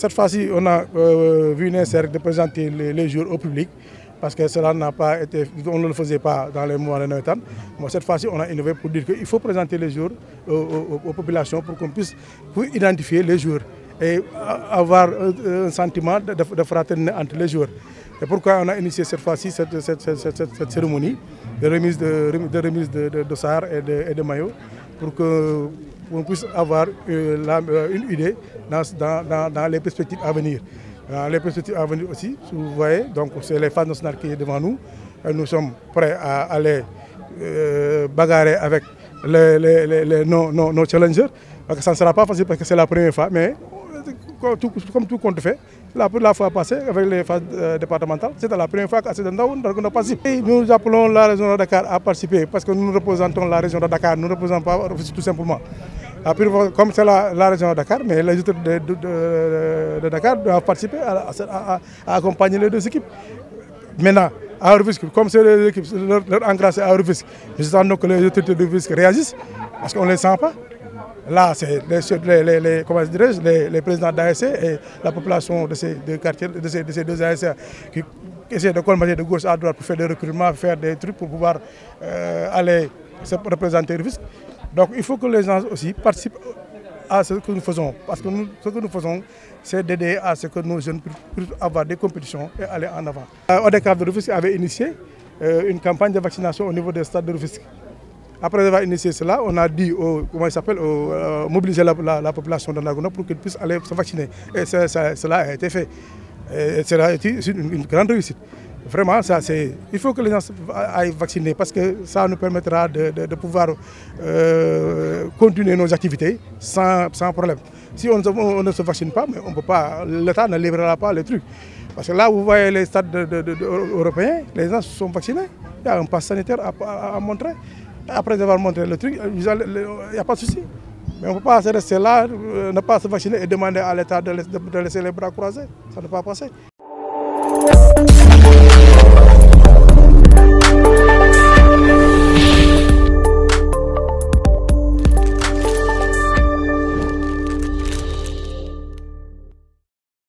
Cette fois-ci, on a euh, vu nécessaire de présenter les, jours au public parce que cela n'a pas été, on ne le faisait pas dans les mois de Noëtan. Bon, cette fois-ci, on a innové pour dire qu'il faut présenter les jours aux, populations pour qu'on puisse identifier les jours et avoir un sentiment de, fraternité entre les jours. C'est pourquoi on a initié cette fois-ci cette, cérémonie de remise de, de remise de, de, et de, et de maillots pour que qu'on puisse avoir euh, la, une idée dans, les perspectives à venir. Les perspectives à venir aussi, vous voyez, donc c'est les phases nationales qui est devant nous. Et nous sommes prêts à aller euh, bagarrer avec nos, challengers. Ça ne sera pas facile parce que c'est la première fois, mais comme tout compte fait, la, la fois passée avec les phases euh, départementales, c'était la première fois qu'Assez Ndaw ne participe. Et nous appelons la région de Dakar à participer parce que nous représentons la région de Dakar, nous ne représentons pas tout simplement. Après, comme c'est la, région de Dakar, mais les autorités de, Dakar doivent participer à, accompagner les deux équipes. Maintenant, à comme c'est les équipes, leur, leur à Rufisque, nous attendons que les autorités de Rufisque réagissent parce qu'on ne les sent pas. Là, c'est les, les, comment les, présidents d'ASC et la population de ces deux quartiers, de ces, de ces deux ASC qui essaient de colmater de gauche à droite pour faire des recrutements, faire des trucs pour pouvoir euh, aller se représenter Rufisque. Donc il faut que les gens aussi participent à ce que nous faisons. Parce que ce que nous faisons, c'est d'aider à ce que nos jeunes puissent avoir des compétitions et aller en avant. Euh, ODCAV de Rufisque avait initié euh, une campagne de vaccination au niveau des stades de Rufisque. Après avoir initié cela, on a dit, comment il s'appelle, euh, mobiliser la, la, la, population de Nagona pour qu'ils puissent aller se vacciner. Et cela a été fait. Cela a été une grande réussite. Vraiment, ça, il faut que les gens aillent vacciner parce que ça nous permettra de, pouvoir euh, continuer nos activités sans, sans problème. Si on, ne se vaccine pas, mais on peut pas, l'État ne livrera pas les trucs. Parce que là, vous voyez les stades de, européens, les gens sont vaccinés. Il y a un pass sanitaire à, à, montrer. Après avoir montré le truc, il n'y a pas de souci. Mais on ne peut pas rester là, ne pas se vacciner et demander à l'État de, laisser les bras croisés. Ça ne peut pas passer.